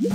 you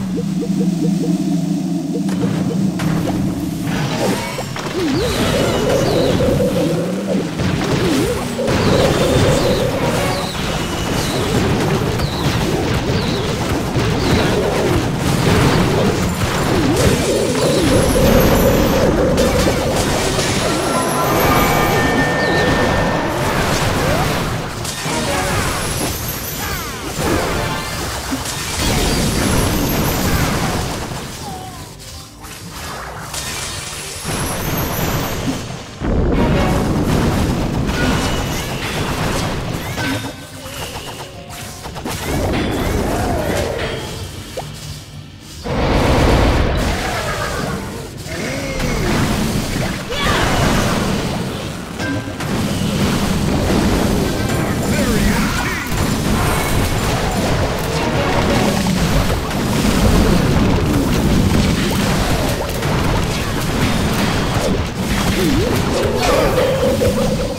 Thank hum. you.